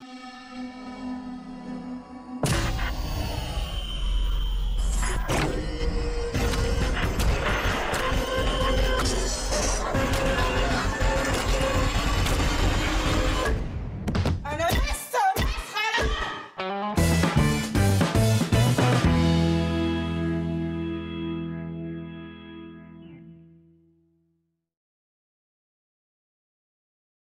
you